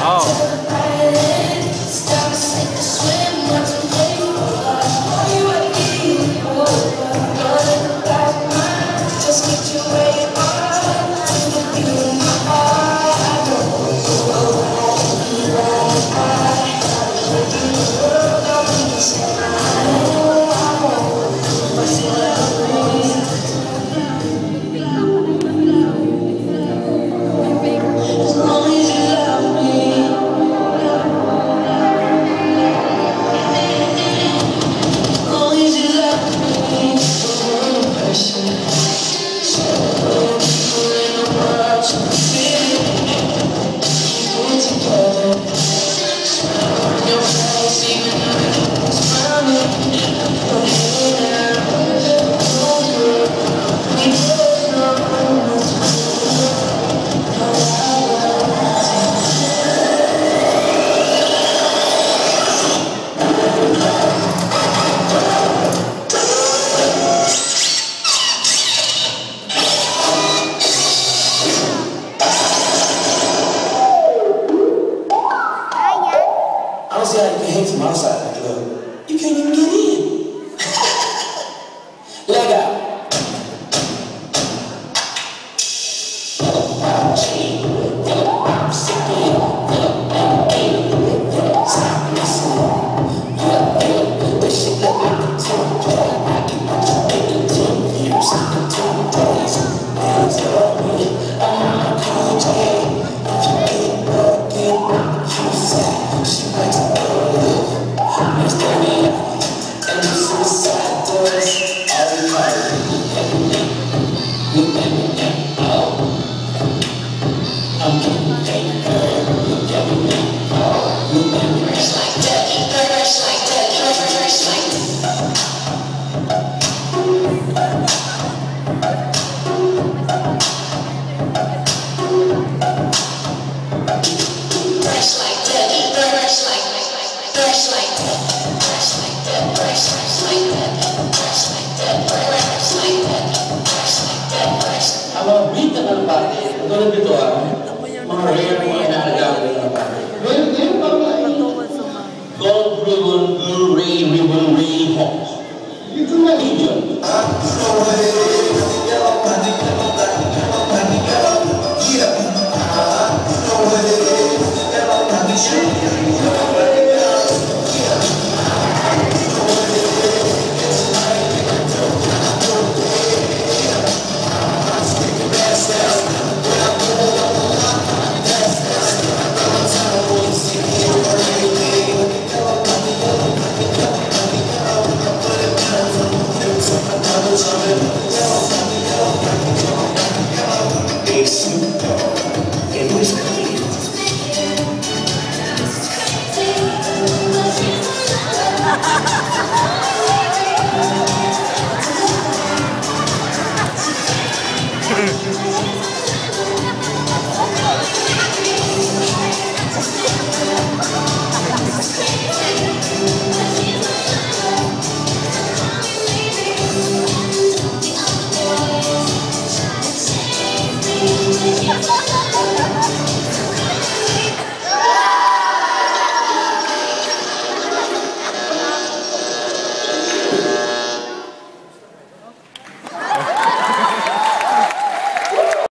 Oh. I don't see how you can hate from outside Mga beat na ng party, tulad dito ah, mga rare mga inaalagaan ko ng party. Well, yun parang like gold ribbon, blue ray ribbon, Yeah.